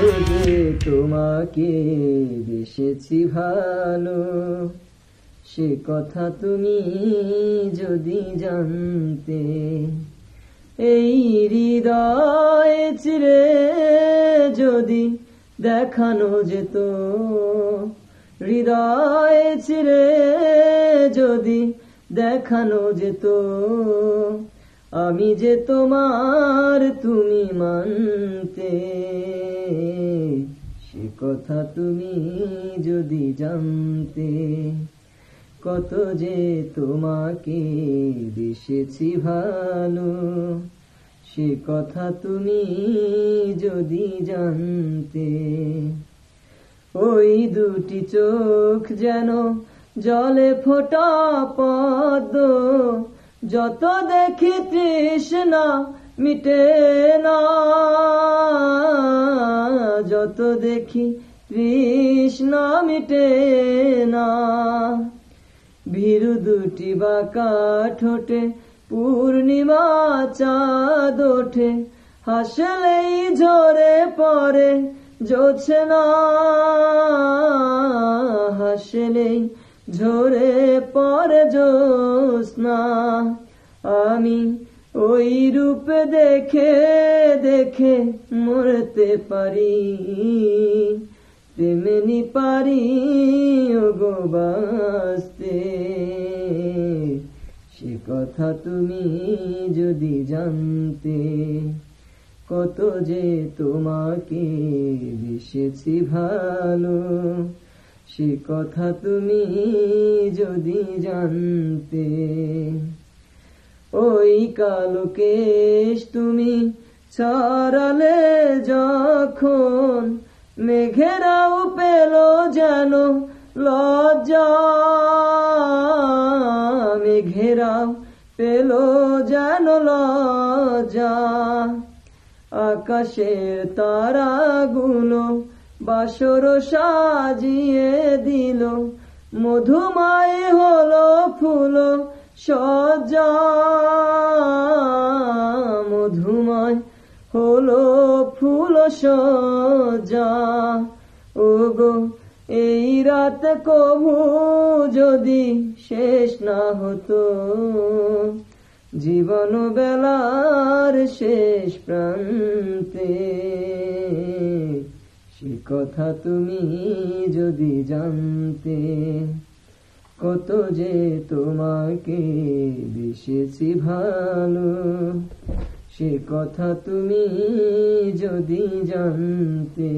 যে তোমাকে বেসেছি ভালো। সে কথা তুমি যদি জানতে, এই হৃদয় চিরে যদি দেখানো যেত, হৃদয় চিরে যদি দেখানো যেত, আমি যে তোমার তুমি মানতে সে কথা তুমি যদি জানতে, কত যে তোমাকে বেসেছি ভালো, সে কথা তুমি যদি জানতে, ওই দুটি চোখ যেন জলে ফোটা পদ্ম, যত দেখি তৃষ্ণা মিটে না। যত দেখি তৃষ্ণা মিটে না। ভীরু দুটি বাঁকা ঠোঁটে, পূর্ণিমা চাঁদ ওঠে। হাসলেই ঝরে পরে জোছে না। হাসলেই ঝরে পরে জোৎস্না আমি ওই রূপ দেখে দেখে মরতে পারি। তেমনি পারি বাসতে সে কথা তুমি যদি জানতে, কত যে তোমাকে বেসেছি ভালো, সে কথা তুমি যদি জানতে। ওই কালো কেশ তুমি ছড়ালে যখন মেঘেরাও পেল যেন লজ্জা, মেঘেরাও পেল যেন লজ্জা। আকাশের তারাগুলো বাসর সাজিয়ে দিল, মধুমায় হলো ফুল সজ্জা মধুমায় হলো ফুল সজা। ওগো, এই রাত কবু যদি শেষ না হতো, জীবন বেলার শেষ প্রান্তে সে কথা তুমি যদি জানতে। কত যে তোমাকে বেসেছি ভালো সে কথা তুমি যদি জানতে।